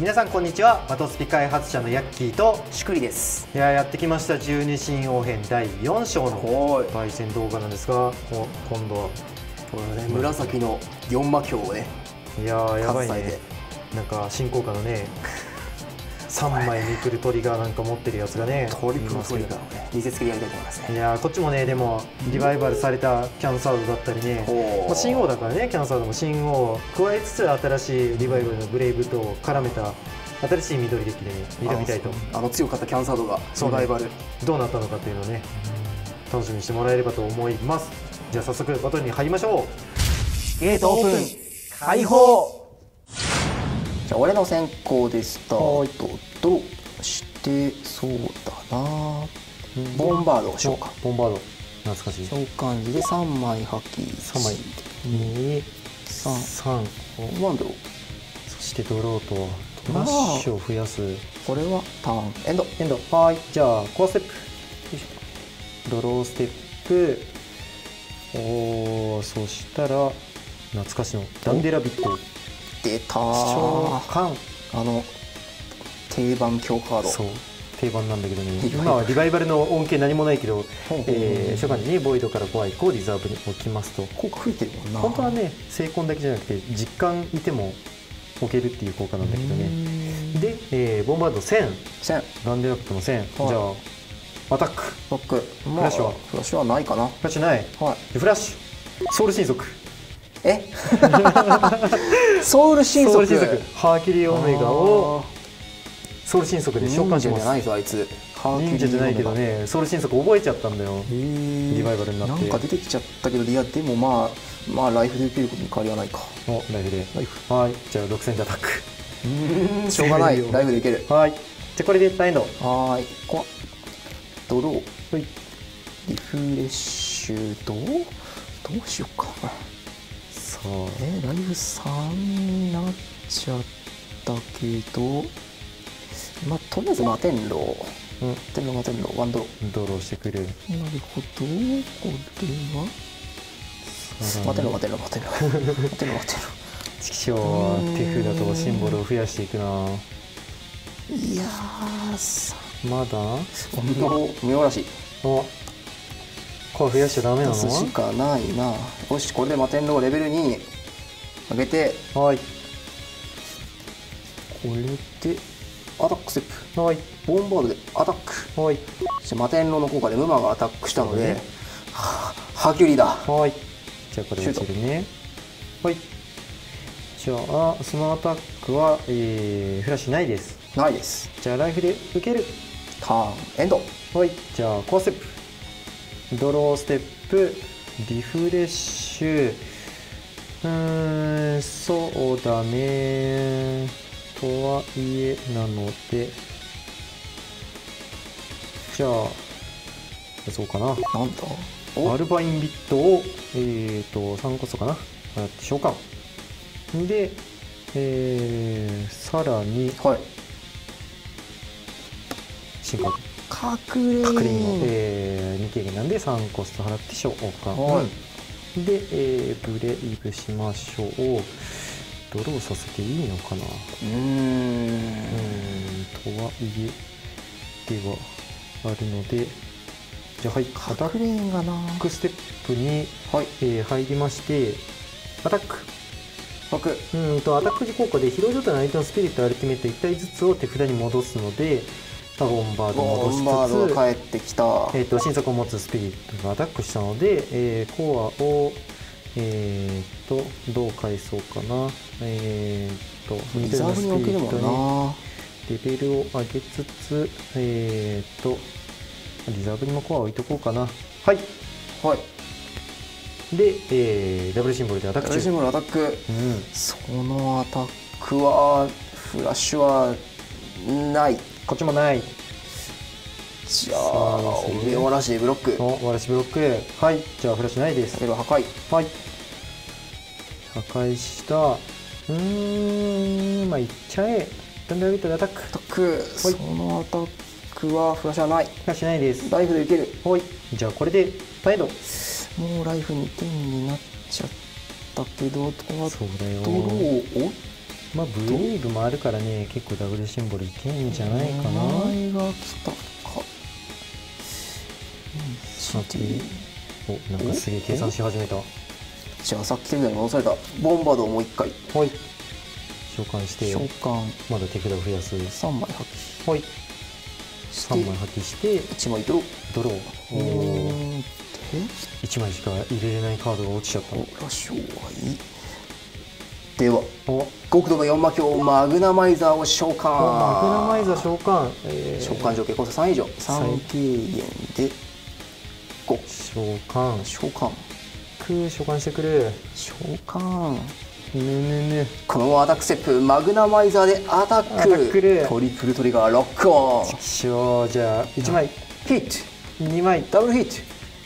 皆さんこんにちは。バトスピ開発者のヤッキーとしくりです。いややってきました。十二神王編第4章のはい。対戦動画なんですがお今度は。これね紫の四魔鏡をねいやーやばいね。なんか新効果のね3枚めくる鳥がなんか持ってるやつがねトリプルトリガーをね見せつけでやりたいと思いますね。いやーこっちもねでもリバイバルされたキャンサードだったりね。まあ、新王だからねキャンサードも新王を加えつつ新しいリバイバルのブレイブと絡めた新しい緑デッキでね見てみたいと。あの強かったキャンサードがそうリバイバル。どうなったのかっていうのをね楽しみにしてもらえればと思います。じゃあ早速バトルに入りましょゲートオープン。開放じゃあ俺の先行でスタートとしてそうだな。うボンバードをしようか。ボンバード懐かしい。召喚時で3枚破棄3枚。2 3 3ワンドローそしてドローとラッシュを増やす。これはターン。エンド。エンド。はい。じゃあコアステップ。ドローステップ。おーそしたら懐かしの。ダンデラビット出た。召ー喚あの定番強カード。そう。定番なんだけどね。リバイバル。今はリバイバルの恩恵何もないけど、えー初版にボイドから5アイコをリザーブに置きますと。効果増えてるもんな。本当はね成婚だけじゃなくて実感いても置けるっていう効果なんだけどね。で、えーボンバード1000 1000ランデラップの1000、はい。じゃあアタック。ロック。フラッシュは？フラッシュはないかな。フラッシュない。はい。でフラッシュ。ソウル神族え？ソウル神ソウ族ル神族ハーキュリーオメガをソウル神族で召喚します。じゃないぞあいつ。忍者じゃないけどねソウル神族覚えちゃったんだよ。リリバイバルになって。んか出てきちゃったけどいやでもまあまあライフで受けることに変わりはないか。おライフで。ライフ。はい。じゃあ6000でアタック。しょうがない。ライフでいける。はい。じゃあこれでエンド。はーい。こドローはい。リフレッシュとどうしようかえライフ3になっちゃったけどまあとりあえず摩天楼。うん。天楼摩天楼ワンドロドローしてくる。なるほどこれは？摩天楼摩天楼摩天楼。摩天楼摩天楼。チキショー手札とシンボルを増やしていくな。いやまだ？お見晴らしおこれ増やしちゃダメなの？しかないなよしこれで摩天楼レベル2に上げて。はい。これでアタックステップ。はい。ボンバードでアタック。はい。そして摩天楼の効果でムマがアタックしたので、ね。はハーキュリーだ。はい。じゃあこれ落ちるね。はい。じゃあそのアタックは、えーフラッシュないです。ないです。じゃあライフで受ける。ターンエンド。はい。じゃあコアステップドローステップリフレッシュ。うーんそうだね。とはいえなので。じゃあそうかな。なんだ？お？アルバインビットを、えー、と3コストかな。召喚で、えー、さらにはい。進化隠れ確認を、えー、2軽減なんで3コスト払って召喚、はい。で、えー、ブレイブしましょう。ドローさせていいのかな？うん。ーん。とはいえではあるのでじゃあはい。アタックステップに、はい。えー入りましてアタック。僕うーんとアタック時効果で疲労状態の相手のスピリットアルティメット1体ずつを手札に戻すのでバゴンバードボ戻しつつが帰ってきた。えー、と新作を持つスピリットがアタックしたので、えーコアを、えー、とどう返そうかな、えー、とリザーブに置けるもレベルを上げつつ、えー、とリザーブにもコア置いとこうかな。はい。はい。で、えーダブルシンボルでアタック中。ダルシムルアタック。うん。そのアタックはフラッシュはないこっちもない。じゃさああどうする上おらしブロック。おわらしブロック。はいじゃあフラッシュないです。レベル破壊。はい。破壊した。うーんまあいっちゃえ。ダンダルビットでアタック。アタック。そのアタックはフラッシュはない。フラッシュないです。ライフでいける。はい。じゃあこれでパイドもうライフ2点になっちゃったけどあとはドローをまあブレイブもあるからね結構ダブルシンボルいけんじゃないかな。名前が来たか。さて。おなんかすげえ計算し始めた。はじゃあさっきみたいに戻された。ボンバードをもう一回。い。召喚して召喚。まだ手札を増やす。3枚破棄。はい。して3枚破棄して。1枚ドロー。ドロー。おー。んで1枚しか入れれないカードが落ちちゃった。おらしょうがいい。では。お極度の4魔鏡マグナマイザーを召喚。マグナマイザー召喚、えー。召喚条件コスト3以上。最3軽減で5召喚。召喚。く召喚してくる召喚。ぬぬぬこのままアタックステップマグナマイザーでアタック。アタックルトリプルトリガーロックオン。しょうじゃあ1枚。ヒット。2枚。ダブルヒット。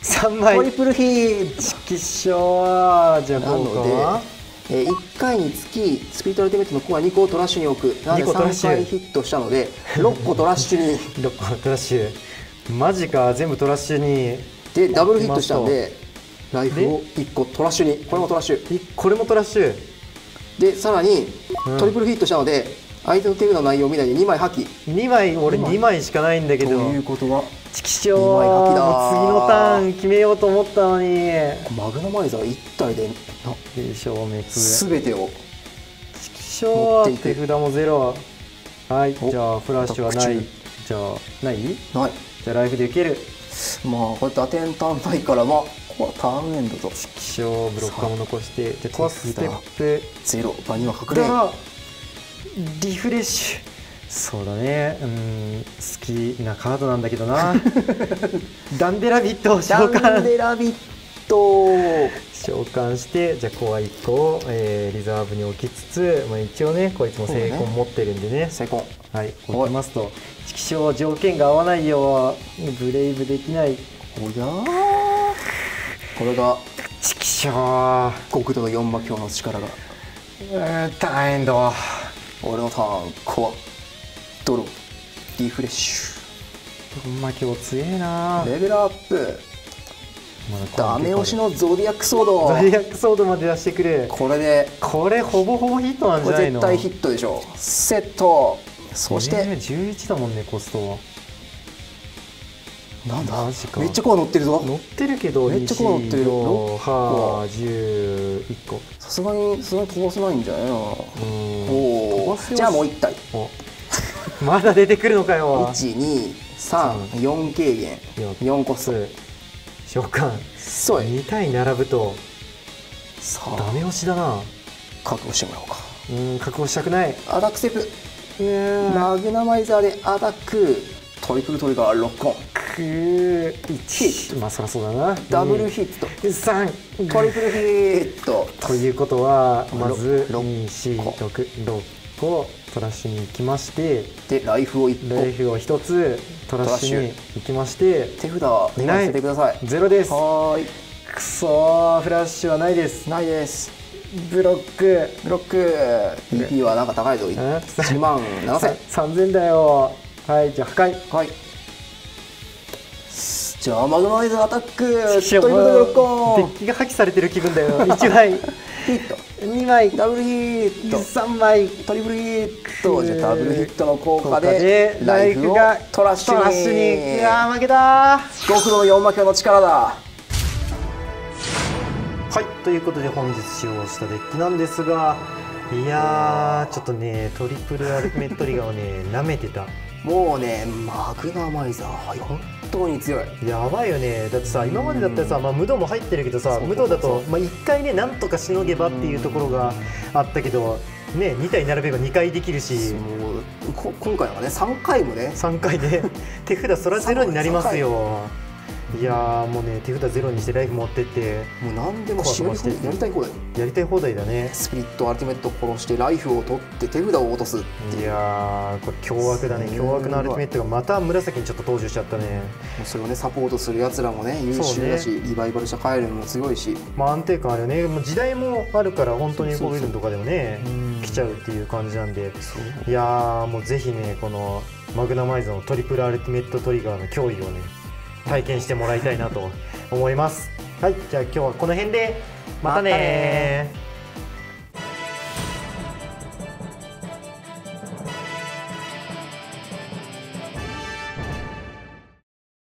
3ト枚リプルヒット。チキショーじゃあな効果のでは、えー、1回につきスピリットアルティメットのコア2個をトラッシュに置く。なので2個トラッ3シュ回ヒットしたので 6個トラッシュに。6個トラッシュ。マジか全部トラッシュに。でダブルヒットしたのでライフを1個トラッシュに。これもトラッシュ。いこれもトラッシュ。でさらにうん。トリプルヒットしたので相手の手札の内容を見ないで2枚破棄。2枚俺二枚。2枚しかないんだけとどいうことは。チキショー。二枚書きだ。もう次のターン決めようと思ったのに。マグナマイザー1体で全てをキショー持っていく。手札もゼロ。はいおじゃあフラッシュはない。じゃあない？ない。じゃあライフで受ける。まあこれ打点単ないからまあここはターンエンドと。チキショーブロッカーも残してで手札コステップ。ゼロ。場には隠れリフレッシュ。そうだね。うん好きなカードなんだけどな。ダンデラビットを召ダン喚デラビット。召喚してじゃあコア1個を、えーリザーブに置きつつ、まあ、一応ねこいつも成功持ってるんでね。セコンはい置きますと色象条件が合わないよブレイブできない。おやー。これが色象極度の4魔鏡の力が。うん大変だ俺のターンコアドローリフレッシほんま今日強えな。ュレベルアップ。ダメ押しのゾディアックソードザリアックソードまで出してくるこれで。これほぼほぼヒットなんこれじゃないの？絶対ヒットでしょ。セット。そしえーて11だもんねコストなんだ？マジか。めっちゃコア乗ってるぞ。乗ってるけどめっちゃコア乗ってるよ。は11個。さすがにさすがに飛ばせないんじゃないなうん。お飛ばせはおじゃあもう1体。おまだ出てくるのかよ。1234軽減4コスト召喚そうや。2体並ぶと。さダあメ押しだな。覚悟してもらおうか。うん覚悟したくない。アタックステップうんマグナマイザーでアタックトリプルトリガーロックオン。くー。1まあそりゃそうだな。ダブルヒット。3トリプルヒット。ということはまずろ246個トラッシュに行きましてでライフを1個ライフを1つトラッシュに行きまして手札2枚捨ててください。ゼロです。はーい。くそーフラッシュはないです。ないです。ブロック。ブロック。BP はなんか高いぞ。1万7000 3000だよ。はいじゃあ破壊。はい。じゃあマグナマイザーアタック。トリプルトリガーロックオンデッキが破棄されてる気分だよ。1枚。ヒット2枚ダブルヒット。3枚トリプルヒット。じゃあダブルヒットの効果効果ででライフをがトラッシュに。トラッシュにうわー負けたー。獄土の四魔卿の力だ。はいということで本日使用したデッキなんですがいやーちょっとねトリプルアルティメットリガーをね舐めてた。もうねマグナマイザー本当に強い。やばいよね。だってさ今までだったらさ、まあ、無道も入ってるけどさそう無道だとまあ、1回ねなんとかしのげばっていうところがあったけど、ね、2体並べば2回できるし。もうこ今回はね3回もね。3回で 手札そらゼロになりますよいやーもうね手札ゼロにしてライフ持ってって。もう何でも絞り込やりたい放題やりたい放題だね。スピリットアルティメットを殺してライフを取って手札を落とすっていやーこれ凶悪だね。凶悪なアルティメットがまた紫にちょっと登場しちゃったね。それをねサポートするやつらもね優秀だし、リバイバルしたカエルも強いし。まあ安定感あるよね。もう時代もあるから本当にそうそうンとかでもねうん。来ちゃうっていう感じなんで。いやーもうぜひねこのマグナマイズのトリプルアルティメットトリガーの脅威をね体験してもらいたいなと思います。はいじゃあ今日はこの辺でまたねまたね